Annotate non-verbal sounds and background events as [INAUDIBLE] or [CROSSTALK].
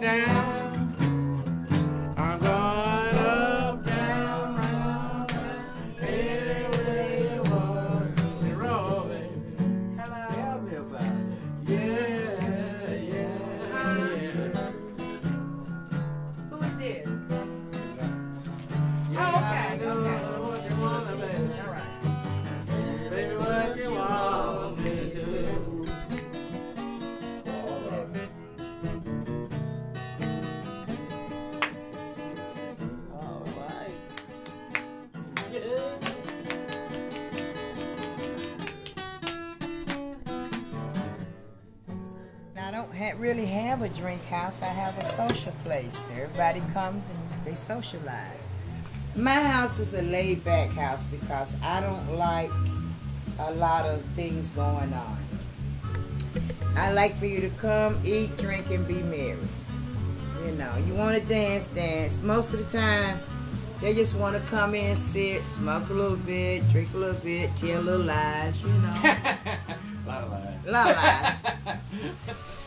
down. Ha- really have a drink house. I have a social place. Everybody comes and they socialize. My house is a laid back house because I don't like a lot of things going on. I like for you to come, eat, drink, and be merry. You know, you want to dance, dance. Most of the time, they just want to come in, sit, smoke a little bit, drink a little bit, tell a little lies, you know. A [LAUGHS] lot of lies. A lot of lies. [LAUGHS]